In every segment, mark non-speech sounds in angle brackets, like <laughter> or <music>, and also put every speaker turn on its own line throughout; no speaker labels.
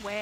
Welcome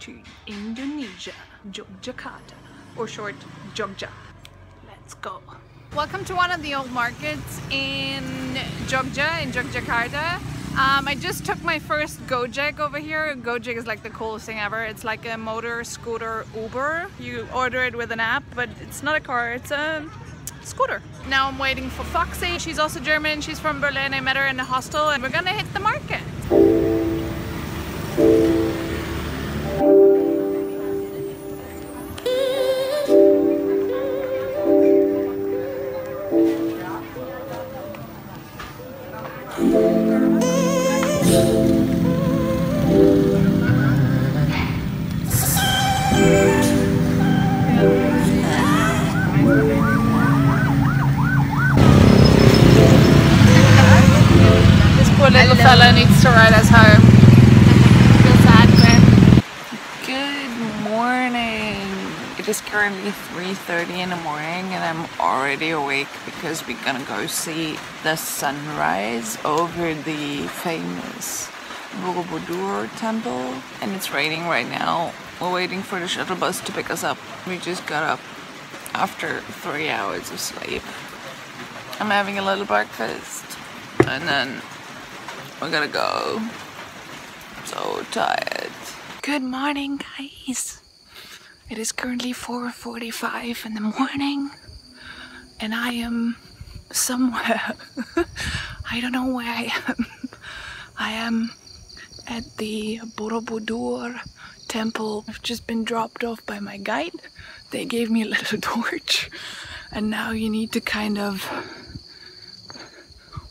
to Indonesia, Yogyakarta, or short, Jogja. Let's go. Welcome to one of the old markets in Jogja, in Yogyakarta. Um, I just took my first Gojek over here. Gojek is like the coolest thing ever. It's like a motor scooter Uber. You order it with an app, but it's not a car, it's a scooter. Now I'm waiting for Foxy. She's also German, she's from Berlin. I met her in the hostel and we're gonna hit the market. To ride us home.
Good morning. It is currently 3.30 in the morning and I'm already awake because we're gonna go see the sunrise over the famous Borobudur temple and it's raining right now. We're waiting for the shuttle bus to pick us up. We just got up after three hours of sleep. I'm having a little breakfast and then we're gonna go. I'm So tired. Good morning, guys. It is currently 4:45 in the morning, and I am somewhere. <laughs> I don't know where I am. <laughs> I am at the Borobudur temple. I've just been dropped off by my guide. They gave me a <laughs> little torch, and now you need to kind of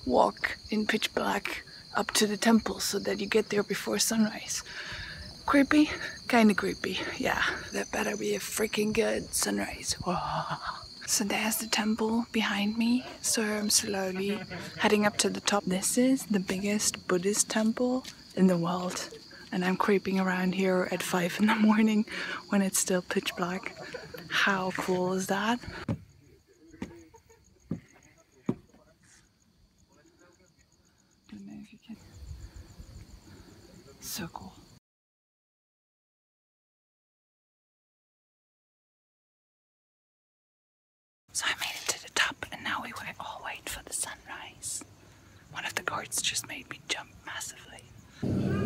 walk in pitch black up to the temple so that you get there before sunrise. Creepy? Kinda creepy. Yeah, that better be a freaking good sunrise. Whoa. <laughs> So there's the temple behind me. So I'm slowly <laughs> heading up to the top. This is the biggest Buddhist temple in the world. And I'm creeping around here at 5 in the morning when it's still pitch black. How cool is that? Don't know if you can. So cool. So I made it to the top and now we wait, all wait for the sunrise. One of the guards just made me jump massively.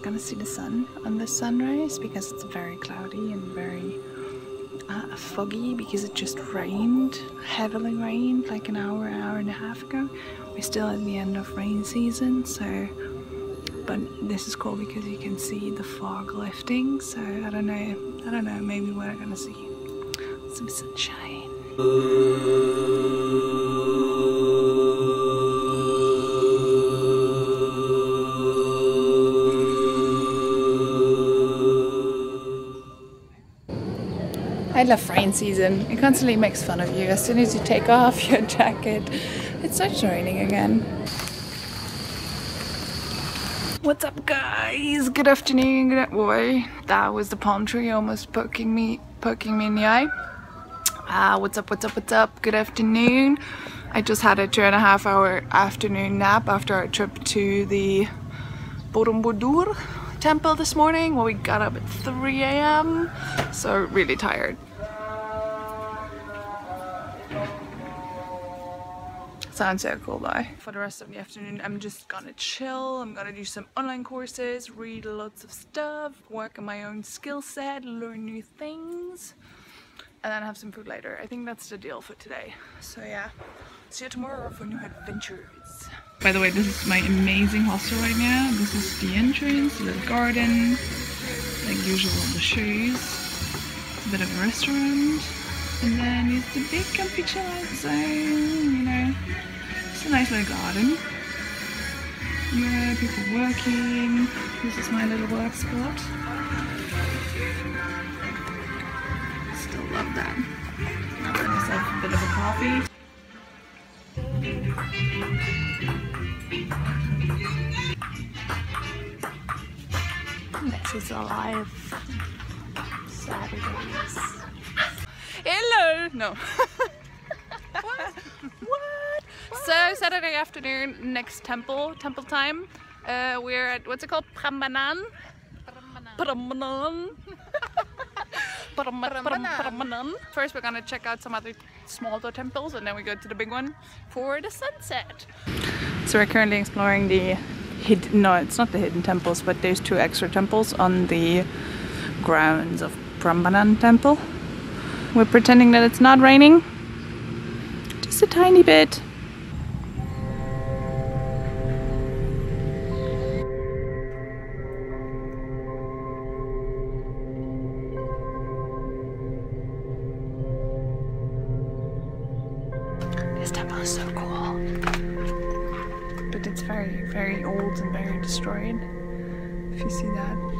Not gonna see the sun on the sunrise because it's very cloudy and very uh, foggy because it just rained, heavily rained like an hour, hour and a half ago. We're still at the end of rain season, so but this is cool because you can see the fog lifting. So I don't know, I don't know, maybe we're gonna see some sunshine. I love rain season. It constantly makes fun of you. As soon as you take <laughs> off your jacket, it starts raining again. What's up, guys? Good afternoon. Good boy, that was the palm tree almost poking me, poking me in the eye. Ah, what's up? What's up? What's up? Good afternoon. I just had a two and a half hour afternoon nap after our trip to the Borobudur temple this morning. Well, we got up at 3 a.m. So really tired. Sounds so cool though. For the rest of the afternoon, I'm just gonna chill. I'm gonna do some online courses, read lots of stuff, work on my own skill set, learn new things, and then have some food later. I think that's the deal for today. So yeah, see you tomorrow for new adventures. By the way, this is my amazing hostel right now. This is the entrance, the garden, like usual the shoes. It's a bit of a restaurant. And then it's the big chill zone, you know. It's a nice little garden. Yeah, people working. This is my little work spot. Still love that. I'll have myself a bit of a coffee. This is alive. Saturdays. Hello! No. <laughs> what? What? So Saturday afternoon, next temple, temple time. Uh, we're at what's it called? Prambanan. Prambanan. Pram- <laughs> Pram- Prambanan. First, we're gonna check out some other smaller temples, and then we go to the big one for the sunset. So we're currently exploring the hidden. No, it's not the hidden temples, but there's two extra temples on the grounds of Prambanan Temple. We're pretending that it's not raining, just a tiny bit. This temple is so cool. But it's very, very old and very destroyed. If you see that.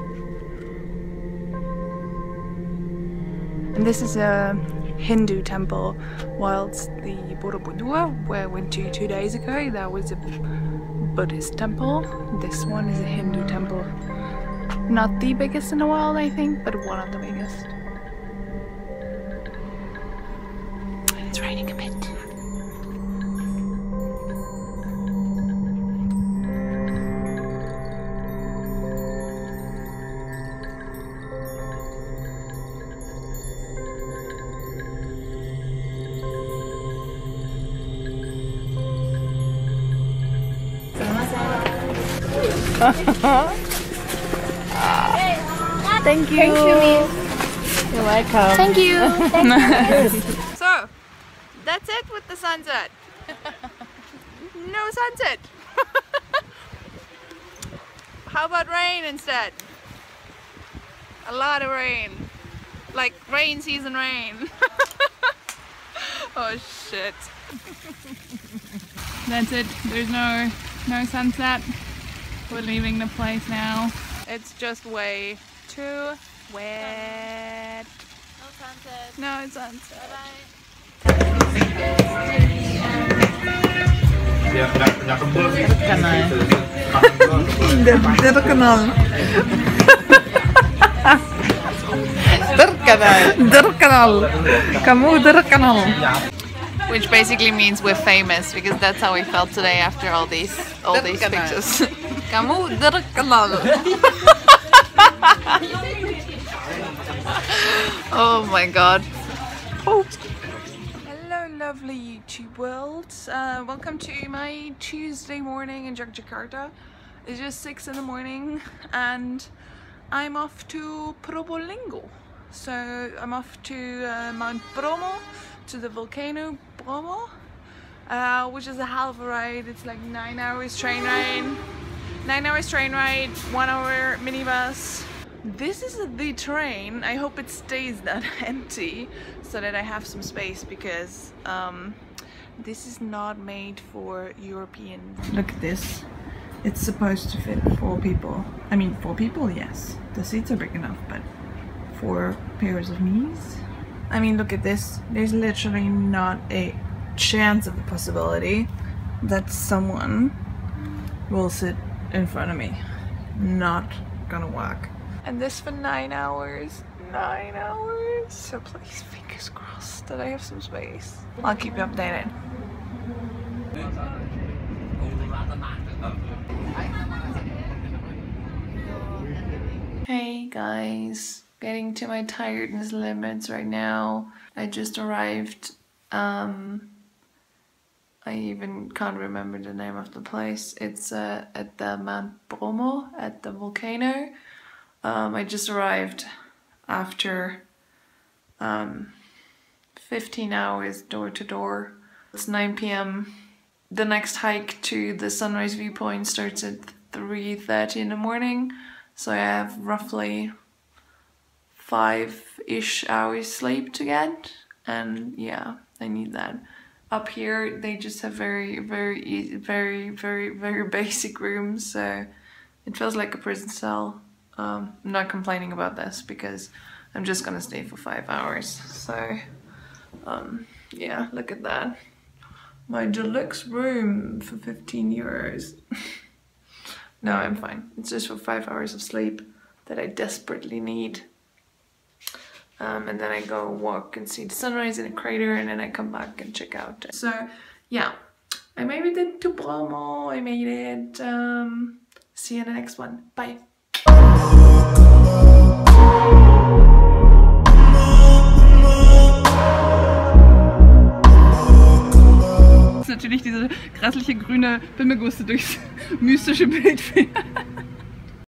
And this is a Hindu temple, whilst the Borobudur, where I went to two days ago, that was a Buddhist temple. This one is a Hindu temple. Not the biggest in the world, I think, but one of the biggest. <laughs> Thank you. Thank you,
You're welcome.
Thank you. <laughs> so, that's it with the sunset. No sunset. <laughs> How about rain instead? A lot of rain. Like rain season rain. oh shit. That's it. There's no no sunset. We're leaving the place now. It's just way too wet.
No sunset.
No sunset.
Terkenal. Terkenal.
Terkenal. Kamu terkenal. Which basically means we're famous because that's how we felt today after all these all these pictures. <laughs> Kamu terkenal. oh my god. Oh. Hello, lovely YouTube world. Uh, welcome to my Tuesday morning in Jakarta. It's just six in the morning, and I'm off to Probolinggo. So I'm off to uh, Mount Bromo, to the volcano Bromo, uh, which is a hell of a ride. It's like nine hours train ride, nine hours train ride, one hour minibus. This is the train. I hope it stays <laughs> that empty so that I have some space because um, this is not made for European. Look at this. It's supposed to fit four people. I mean, four people, yes. The seats are big enough, but four pairs of knees? I mean, look at this. There's literally not a chance of a possibility that someone will sit in front of me. Not gonna work. And this for nine hours. Nine hours. So please, fingers crossed that I have some space. I'll keep you updated. Hey guys, getting to my tiredness limits right now. I just arrived. Um, I even can't remember the name of the place. It's uh, at the Mount Bromo at the volcano. Um, I just arrived after um, 15 hours door to door. It's 9 p.m. The next hike to the sunrise viewpoint starts at 3:30 in the morning, so I have roughly five-ish hours sleep to get and yeah I need that up here they just have very very easy, very very very <laughs> basic rooms so it feels like a prison cell. Um, I'm not complaining about this because I'm just gonna stay for five hours so um, yeah look at that. My deluxe room for 15 euros. <laughs> No I'm fine. It's just for five hours of sleep that I desperately need um, and then I go walk and see the sunrise in a crater and then I come back and check out. So yeah, I made it to Bromo, I made it. Um, see you in the next one. Bye. natürlich diese grässliche grüne Bimmelgusse durchs <laughs> mystische Bild